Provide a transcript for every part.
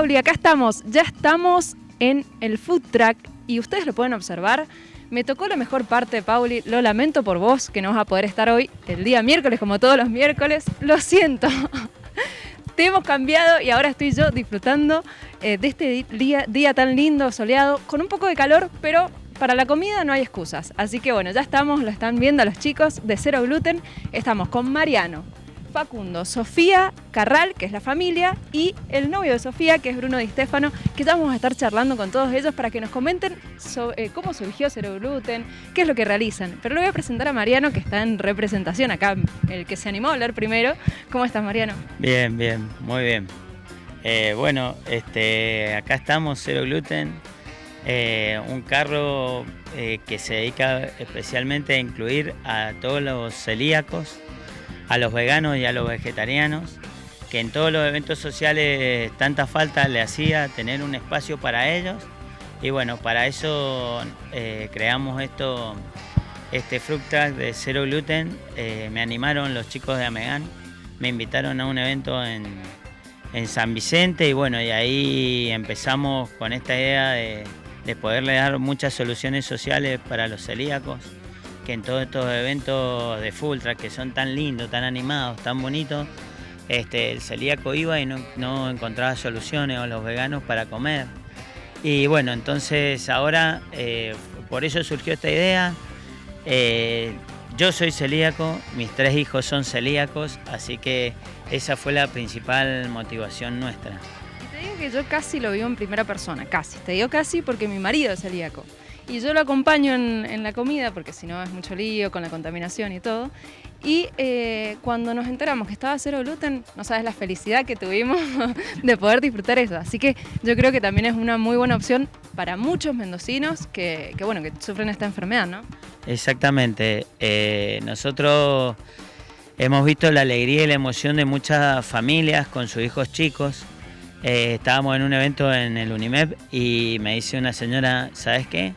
Pauli, acá estamos. Ya estamos en el food track y ustedes lo pueden observar. Me tocó la mejor parte, Pauli. Lo lamento por vos que no vas a poder estar hoy, el día miércoles, como todos los miércoles. Lo siento. Te hemos cambiado y ahora estoy yo disfrutando eh, de este día, día tan lindo, soleado, con un poco de calor, pero para la comida no hay excusas. Así que bueno, ya estamos, lo están viendo los chicos de Cero Gluten. Estamos con Mariano, Facundo, Sofía Carral, que es la familia, y el novio de Sofía, que es Bruno Di Stefano, que vamos a estar charlando con todos ellos para que nos comenten eh, cómo surgió Cero Gluten, qué es lo que realizan. Pero le voy a presentar a Mariano, que está en representación acá, el que se animó a hablar primero. ¿Cómo estás, Mariano? Bien, bien, muy bien. Eh, bueno, este, acá estamos, Cero Gluten, eh, un carro que se dedica especialmente a incluir a todos los celíacos a los veganos y a los vegetarianos, que en todos los eventos sociales tanta falta le hacía tener un espacio para ellos. Y bueno, para eso eh, creamos esto, este fruit de cero gluten. Eh, me animaron los chicos de Amegan, me invitaron a un evento en, en San Vicente y bueno, y ahí empezamos con esta idea de, de poderle dar muchas soluciones sociales para los celíacos que en todos estos eventos de full que son tan lindos, tan animados, tan bonitos, este, el celíaco iba y no, encontraba soluciones o los veganos para comer. Y bueno, entonces ahora eh, por eso surgió esta idea. Eh, yo soy celíaco, mis tres hijos son celíacos, así que esa fue la principal motivación nuestra. Te digo que yo casi lo vivo en primera persona, casi. Te digo casi porque mi marido es celíaco y yo lo acompaño en, la comida, porque si no es mucho lío con la contaminación y todo. Y eh, cuando nos enteramos que estaba cero gluten, no sabes la felicidad que tuvimos de poder disfrutar eso. Así que yo creo que también es una muy buena opción para muchos mendocinos que, bueno, que sufren esta enfermedad, ¿no? Exactamente. Eh, nosotros hemos visto la alegría y la emoción de muchas familias con sus hijos chicos. Eh, estábamos en un evento en el UNIMEP y me dice una señora, ¿sabes qué?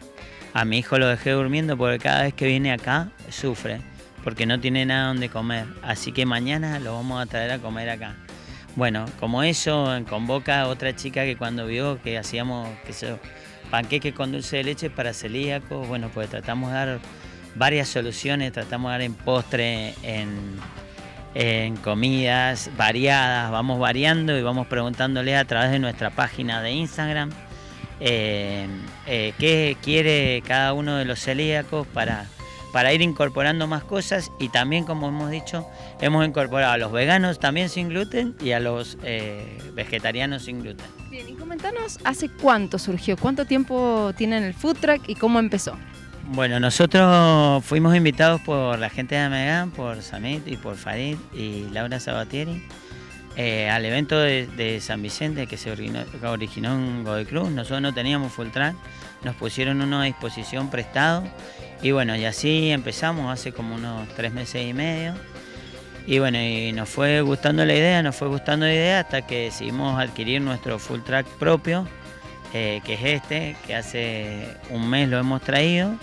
A mi hijo lo dejé durmiendo porque cada vez que viene acá sufre, porque no tiene nada donde comer. Así que mañana lo vamos a traer a comer acá. Bueno, como eso, convoca otra chica que cuando vio que hacíamos que se, panqueques con dulce de leche para celíacos, bueno, pues tratamos de dar varias soluciones, tratamos de dar en postre, en, en comidas variadas, vamos variando y vamos preguntándole a través de nuestra página de Instagram eh, eh, qué quiere cada uno de los celíacos para, para ir incorporando más cosas y también, como hemos dicho, hemos incorporado a los veganos también sin gluten y a los eh, vegetarianos sin gluten. Bien, y comentanos hace cuánto surgió, cuánto tiempo tienen el food truck y cómo empezó. Bueno, nosotros fuimos invitados por la gente de Amegan, por Samit y por Farid y Laura Sabatieri eh, al evento de, San Vicente que se originó, en Godoy Cruz. Nosotros no teníamos full track, nos pusieron uno a disposición prestado y bueno, y así empezamos hace como unos tres meses y medio. Y bueno, y nos fue gustando la idea, nos fue gustando la idea hasta que decidimos adquirir nuestro full track propio, eh, que es este, que hace un mes lo hemos traído,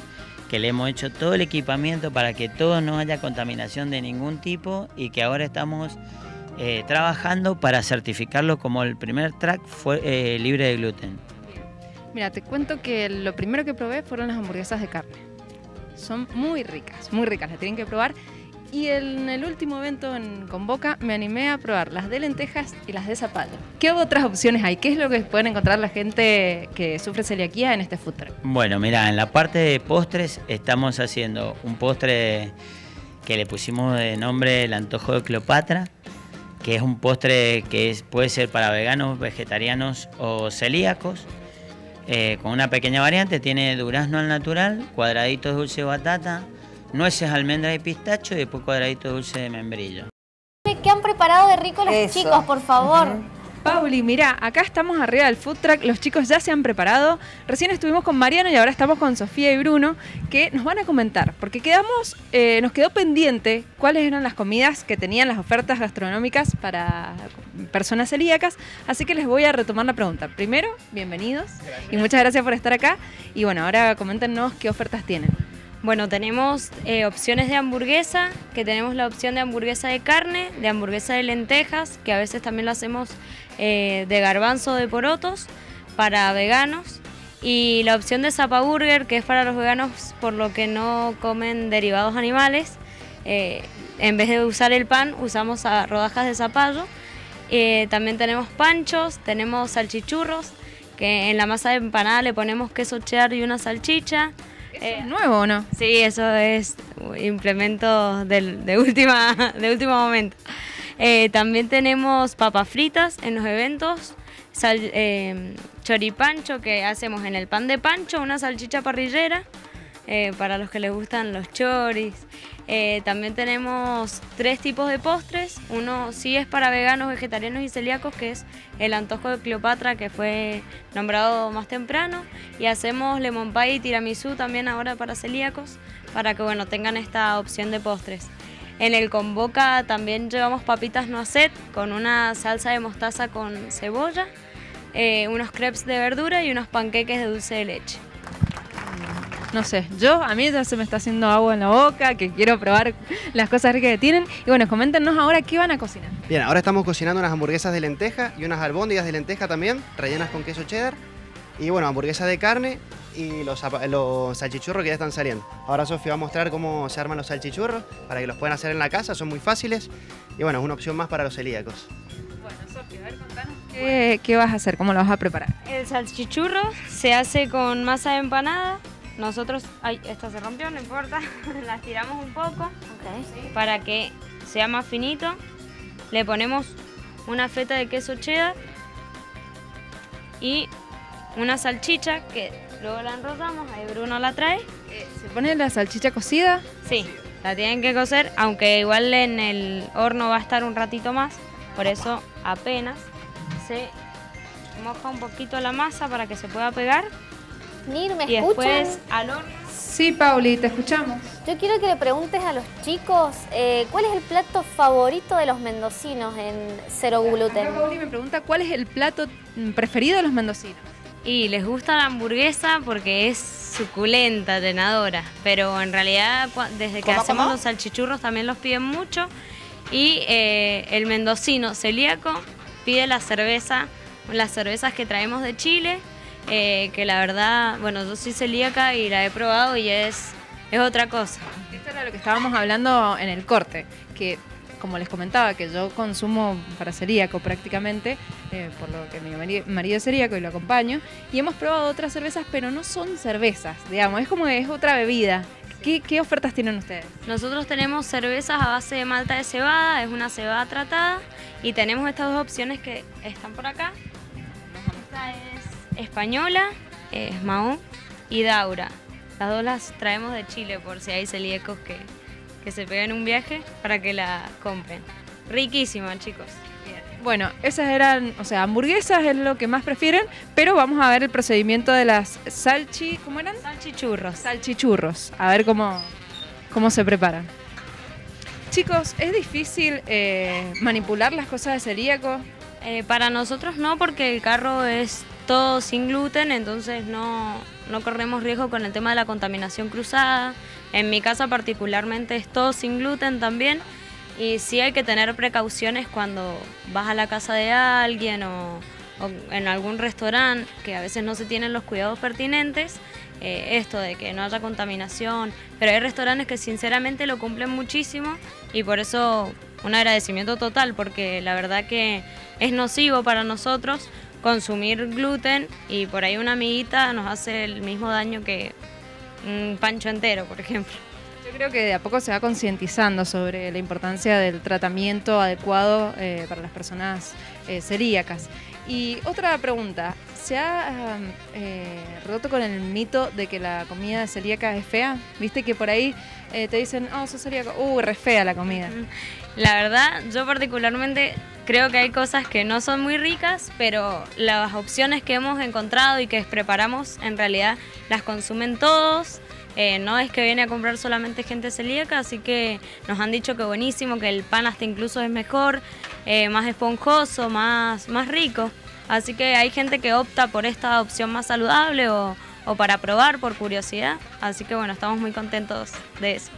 que le hemos hecho todo el equipamiento para que todo no haya contaminación de ningún tipo y que ahora estamos eh, trabajando para certificarlo como el primer track fue, eh, libre de gluten. Mira, te cuento que lo primero que probé fueron las hamburguesas de carne. Son muy ricas, muy ricas, las tienen que probar. Y en el último evento en Convoca me animé a probar las de lentejas y las de zapallo. ¿Qué otras opciones hay? ¿Qué es lo que pueden encontrar la gente que sufre celiaquía en este food truck? Bueno, mira, en la parte de postres estamos haciendo un postre que le pusimos de nombre el antojo de Cleopatra que es un postre que puede ser para veganos, vegetarianos o celíacos, eh, con una pequeña variante, tiene durazno al natural, cuadraditos de dulce de batata, nueces, almendra y pistacho y después cuadraditos de dulce de membrillo. ¿Qué han preparado de rico los chicos, por favor? Pauli, mira, acá estamos arriba del food truck, los chicos ya se han preparado. Recién estuvimos con Mariano y ahora estamos con Sofía y Bruno, que nos van a comentar, porque quedamos, eh, nos quedó pendiente cuáles eran las comidas que tenían las ofertas gastronómicas para personas celíacas, así que les voy a retomar la pregunta. Primero, bienvenidos y muchas gracias por estar acá. Y bueno, ahora coméntenos qué ofertas tienen. Bueno, tenemos eh, opciones de hamburguesa, que tenemos la opción de hamburguesa de carne, de hamburguesa de lentejas, que a veces también lo hacemos eh, de garbanzo de porotos para veganos. Y la opción de Zapa Burger, que es para los veganos por lo que no comen derivados animales. Eh, en vez de usar el pan, usamos rodajas de zapallo. también tenemos panchos, tenemos salchichurros, que en la masa de empanada le ponemos queso cheddar y una salchicha. ¿Es nuevo o no? Sí, eso es implemento del, de, última, de último momento. Eh, también tenemos papas fritas en los eventos, eh, choripancho que hacemos en el pan de pancho, una salchicha parrillera eh, para los que les gustan los choris. Eh, también tenemos tres tipos de postres. Uno sí es para veganos, vegetarianos y celíacos, que es el antojo de Cleopatra, que fue nombrado más temprano. Y hacemos lemon pie y tiramisú también ahora para celíacos, para que bueno, tengan esta opción de postres. En el Convoca también llevamos papitas noisette con una salsa de mostaza con cebolla, eh, unos crepes de verdura y unos panqueques de dulce de leche no sé, yo a mí ya se me está haciendo agua en la boca, que quiero probar las cosas ricas que tienen. Y bueno, coméntenos ahora qué van a cocinar. Bien, ahora estamos cocinando unas hamburguesas de lenteja y unas albóndigas de lenteja también, rellenas con queso cheddar. Y bueno, hamburguesas de carne y los, los salchichurros que ya están saliendo. Ahora Sofía va a mostrar cómo se arman los salchichurros para que los puedan hacer en la casa, son muy fáciles. Y bueno, es una opción más para los celíacos. Bueno, Sofía, a ver, contanos qué, qué vas a hacer, cómo lo vas a preparar. El salchichurro se hace con masa de empanada, nosotros, ay, esta se rompió, no importa, la tiramos un poco para que sea más finito. Le ponemos una feta de queso cheddar y una salchicha que luego la enrollamos, ahí Bruno la trae. Eh, ¿Se pone la salchicha cocida? Sí, la tienen que cocer, aunque igual en el horno va a estar un ratito más, por eso apenas se moja un poquito la masa para que se pueda pegar Nir, ¿me y después al horno. Sí, Pauli, te escuchamos. Yo quiero que le preguntes a los chicos eh, cuál es el plato favorito de los mendocinos en Cero Gluten. Pauli me pregunta cuál es el plato preferido de los mendocinos. Y les gusta la hamburguesa porque es suculenta, llenadora, pero en realidad desde que hacemos los salchichurros también los piden mucho y eh, el mendocino celíaco pide la cerveza, las cervezas que traemos de Chile eh, que la verdad, bueno, yo soy celíaca y la he probado y es, es otra cosa. Esto era lo que estábamos hablando en el corte, que como les comentaba, que yo consumo para celíaco prácticamente, eh, por lo que mi marido es celíaco y lo acompaño, y hemos probado otras cervezas, pero no son cervezas, digamos, es como es otra bebida. ¿Qué, ¿Qué, ofertas tienen ustedes? Nosotros tenemos cervezas a base de malta de cebada, es una cebada tratada, y tenemos estas dos opciones que están por acá. Esta es española, es y Daura. Las dos las traemos de Chile por si hay celíacos que, que se pegan un viaje para que la compren. Riquísima, chicos. Bueno, esas eran, o sea, hamburguesas es lo que más prefieren, pero vamos a ver el procedimiento de las salchi, ¿cómo eran? Salchichurros. Salchichurros, a ver cómo, cómo se preparan. Chicos, ¿es difícil eh, manipular las cosas de celíaco? Eh, para nosotros no, porque el carro es todo sin gluten, entonces no, no corremos riesgo con el tema de la contaminación cruzada. En mi casa particularmente es todo sin gluten también. Y sí hay que tener precauciones cuando vas a la casa de alguien o, en algún restaurante, que a veces no se tienen los cuidados pertinentes. Eh, esto de que no haya contaminación, pero hay restaurantes que sinceramente lo cumplen muchísimo y por eso un agradecimiento total, porque la verdad que es nocivo para nosotros consumir gluten y por ahí una amiguita nos hace el mismo daño que un pancho entero, por ejemplo. Yo creo que de a poco se va concientizando sobre la importancia del tratamiento adecuado eh, para las personas eh, celíacas. Y otra pregunta, ¿se ha eh, roto con el mito de que la comida celíaca es fea? ¿Viste que por ahí te dicen, oh, sos celíaco, uh, re fea la comida? La verdad, yo particularmente creo que hay cosas que no son muy ricas, pero las opciones que hemos encontrado y que preparamos en realidad las consumen todos. Eh, no es que viene a comprar solamente gente celíaca, así que nos han dicho que buenísimo, que el pan hasta incluso es mejor, eh, más esponjoso, más, más rico. Así que hay gente que opta por esta opción más saludable o, o para probar por curiosidad. Así que bueno, estamos muy contentos de eso.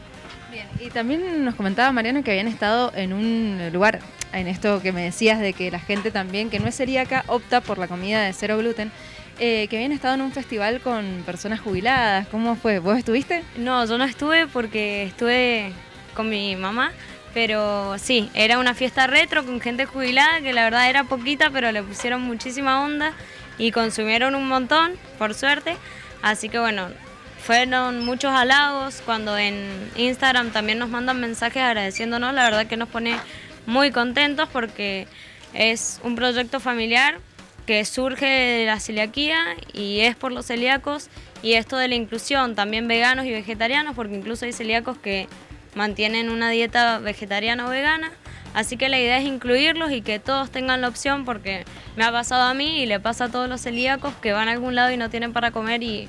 Bien, y también nos comentaba Mariana que habían estado en un lugar, en esto que me decías de que la gente también, que no es celíaca, opta por la comida de cero gluten, eh, que habían estado en un festival con personas jubiladas. ¿Cómo fue? ¿Vos estuviste? No, yo no estuve porque estuve con mi mamá, pero sí, era una fiesta retro con gente jubilada que la verdad era poquita, pero le pusieron muchísima onda y consumieron un montón, por suerte. Así que bueno, fueron muchos halagos. Cuando en Instagram también nos mandan mensajes agradeciéndonos, la verdad que nos pone muy contentos porque es un proyecto familiar que surge de la celiaquía y es por los celíacos y esto de la inclusión, también veganos y vegetarianos, porque incluso hay celíacos que mantienen una dieta vegetariana o vegana. Así que la idea es incluirlos y que todos tengan la opción porque me ha pasado a mí y le pasa a todos los celíacos que van a algún lado y no tienen para comer y,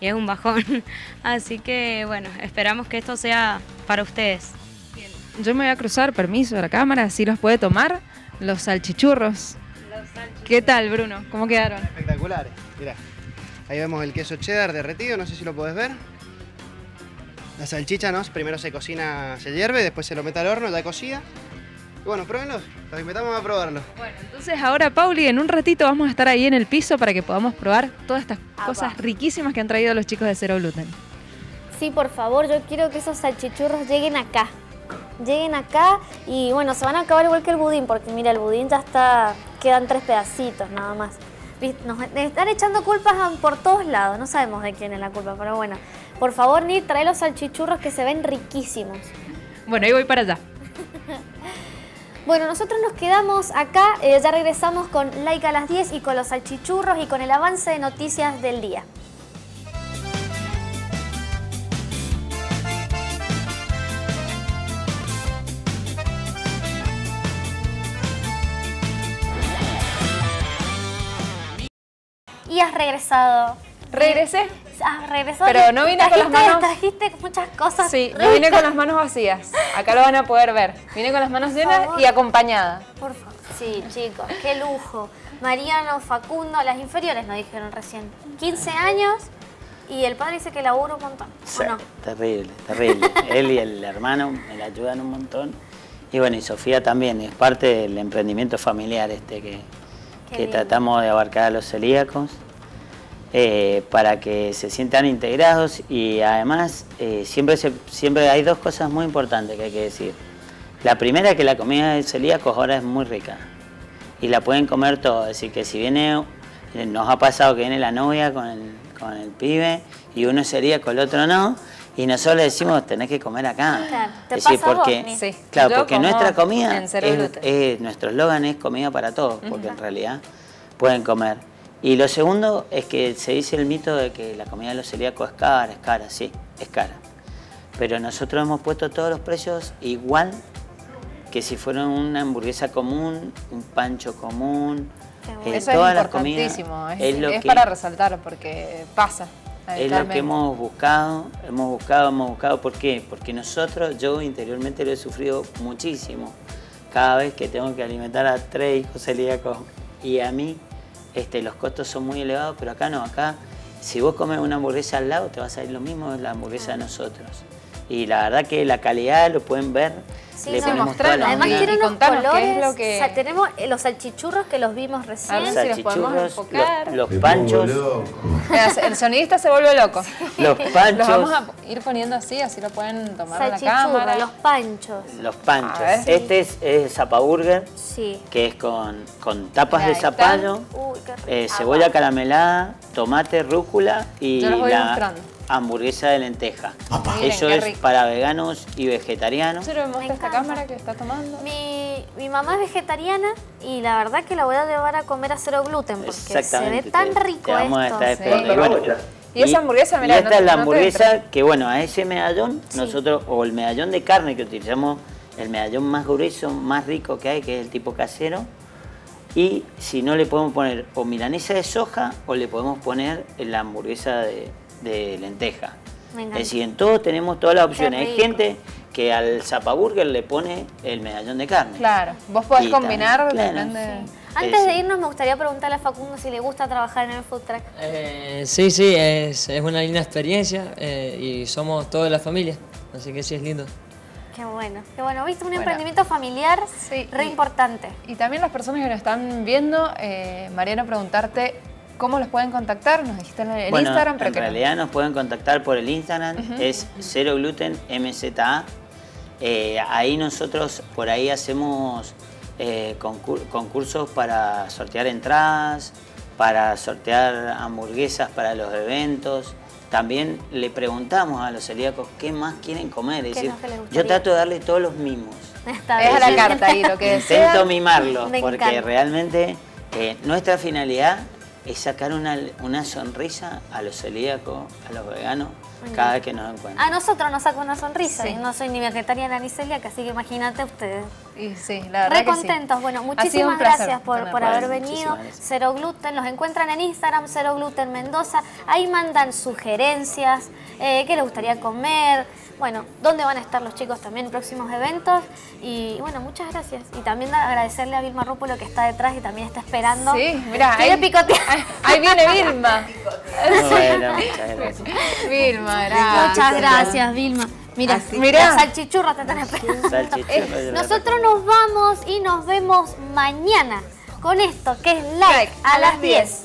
y es un bajón. Así que bueno, esperamos que esto sea para ustedes. Yo me voy a cruzar, permiso de la cámara, si los puede tomar los salchichurros. ¿Qué tal, Bruno? ¿Cómo quedaron? Espectaculares. Mirá, ahí vemos el queso cheddar derretido, no sé si lo podés ver. La salchicha, ¿no? Primero se cocina, se hierve, después se lo mete al horno, ya cocida. Y bueno, pruébenlos, los invitamos a probarlo. Bueno, entonces ahora, Pauli, en un ratito vamos a estar ahí en el piso para que podamos probar todas estas Ah, cosas va. riquísimas que han traído los chicos de Cero Gluten. Sí, por favor, yo quiero que esos salchichurros lleguen acá. Lleguen acá y bueno, se van a acabar igual que el budín, porque mira, el budín ya está, quedan tres pedacitos nada más. Nos están echando culpas por todos lados, no sabemos de quién es la culpa, pero bueno. Por favor, Nir, trae los salchichurros que se ven riquísimos. Bueno, ahí voy para allá. Bueno, nosotros nos quedamos acá, eh, ya regresamos con Like a las 10 y con los salchichurros y con el avance de noticias del día. Has regresado. Regresé. Has regresado. Pero no vine con las manos- Trajiste muchas cosas. Sí, no vine con las manos vacías. Acá lo van a poder ver. Vine con las manos llenas y acompañada. Por favor. Sí, chicos, qué lujo. Mariano, Facundo, las inferiores nos dijeron recién. 15 años y el padre dice que labura un montón. Sí, ¿O no? terrible, terrible. Él y el hermano me la ayudan un montón. Y bueno, y Sofía también, es parte del emprendimiento familiar este que, Qué que lindo. tratamos de abarcar a los celíacos eh, para que se sientan integrados y además eh, siempre, se- siempre hay dos cosas muy importantes que hay que decir. La primera es que la comida de celíacos ahora es muy rica y la pueden comer todos. Es decir, que si viene, eh, nos ha pasado que viene la novia con el, con el pibe y uno es celíaco, el otro no, y nosotros le decimos tenés que comer acá. Claro, ¿te Es decir, pasa a vos, porque? Sí. Claro, porque nuestra comida, es- nuestro eslogan es comida para todos, porque en realidad pueden comer. Y lo segundo es que se dice el mito de que la comida de los celíacos es cara, es cara, sí, es cara. Pero nosotros hemos puesto todos los precios igual que si fueran una hamburguesa común, un pancho común, eh, Eso es todas las comidas. importantísimo. Es, es lo es que- para resaltar porque pasa. es lo que hemos buscado, hemos buscado, hemos buscado. ¿Por qué? Porque nosotros, yo interiormente lo he sufrido muchísimo. Cada vez que tengo que alimentar a tres hijos celíacos y a mí, este, los costos son muy elevados, pero acá no, acá si vos comes una hamburguesa al lado te va a salir lo mismo la hamburguesa de nosotros. Y la verdad que la calidad lo pueden ver, Sí, le no, ponemos Además Y- tiene y unos colores. es lo que- o sea, tenemos eh, los salchichurros que los vimos recién. A ver si los podemos enfocar. los, los panchos, El sonidista se vuelve loco. los Los panchos, vamos a ir poniendo así, así lo pueden tomar en la cámara. los panchos. los panchos. Este es, es zapaburger, Sí. que es con, con tapas de zapallo, Uy, qué rico. eh, cebolla caramelada, tomate, rúcula y Yo los voy la mostrando. Hamburguesa de lenteja. Miren, Eso es rico. para veganos y vegetarianos. Yo le muestro Me esta encanta. cámara que está tomando. Mi, mi mamá es vegetariana y la verdad que la voy a llevar a comer a cero gluten porque se ve tan te- rico te vamos a estar Sí. Y, bueno, Y esa hamburguesa, mirá, y esta no- es la hamburguesa que, bueno, a ese medallón, Sí. nosotros, o el medallón de carne que utilizamos, el medallón más grueso, más rico que hay, que es el tipo casero. Y si no le podemos poner o milanesa de soja o le podemos poner la hamburguesa de, de lenteja. Es decir, en todo tenemos todas las opciones. Hay gente que al zapaburger le pone el medallón de carne. Claro, vos podés Y combinar, también, claro. depende. Antes de irnos me gustaría preguntarle a Facundo si le gusta trabajar en el food truck. Eh, sí, sí, es, es una linda experiencia eh, y somos toda la familia, así que sí es lindo. Qué bueno, qué bueno. ¿Viste? Un Bueno. emprendimiento familiar Sí, re y- importante. Y también las personas que nos están viendo, eh, Mariana, preguntarte cómo los pueden contactar. Nos dijiste en el Bueno, Instagram, pero en que no. realidad nos pueden contactar por el Instagram, es cero gluten MZA. Eh, ahí nosotros por ahí hacemos eh, concur- concursos para sortear entradas, para sortear hamburguesas para los eventos. También le preguntamos a los celíacos qué más quieren comer. Es ¿Qué es decir, lo que les yo trato de darle todos los mimos. Está Es a la carta ahí, lo que Intento desean. mimarlos Me porque encanta. realmente eh, nuestra finalidad es sacar una, una sonrisa a los celíacos, a los veganos, cada vez que nos encuentran. A nosotros nos saca una sonrisa. Sí. y No soy ni vegetariana ni celíaca, así que imagínate ustedes. Y sí, la verdad Re que sí. contentos. Bueno, muchísimas gracias por, por haber venido. Cero Gluten, los encuentran en Instagram, Cero Gluten Mendoza. Ahí mandan sugerencias, eh, qué les gustaría comer. Bueno, dónde van a estar los chicos también en próximos eventos. Y bueno, muchas gracias. Y también agradecerle a Vilma Rúpulo que está detrás y también está esperando. Sí, mira, ahí, picotear. ahí- ahí viene Vilma. Bueno, muchas gracias. Vilma, gracias. Muchas gracias, Vilma. Mira, las salchichurras te están esperando. La Nosotros nos vamos y nos vemos mañana con esto que es like, a las 10.